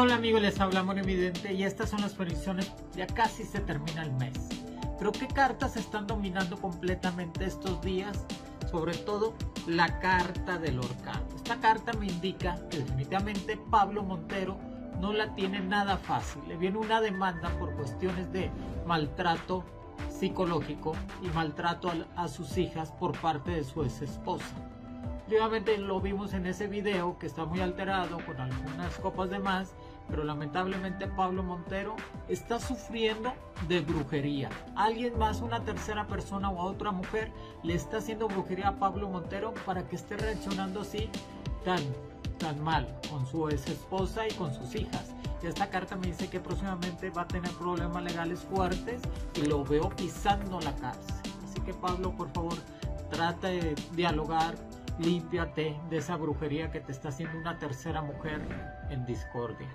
Hola amigos, les habla Amor Evidente y estas son las predicciones, ya casi se termina el mes. Pero ¿qué cartas están dominando completamente estos días? Sobre todo la carta del horcano. Esta carta me indica que definitivamente Pablo Montero no la tiene nada fácil. Le viene una demanda por cuestiones de maltrato psicológico y maltrato a, a sus hijas por parte de su ex esposa. Lo vimos en ese video que está muy alterado con algunas copas de más, pero lamentablemente Pablo Montero está sufriendo de brujería. Alguien más, una tercera persona o otra mujer, le está haciendo brujería a Pablo Montero para que esté reaccionando así tan, tan mal con su ex esposa y con sus hijas. Y esta carta me dice que próximamente va a tener problemas legales fuertes y lo veo pisando la cárcel. Así que Pablo, por favor, trata de dialogar límpiate de esa brujería que te está haciendo una tercera mujer en discordia.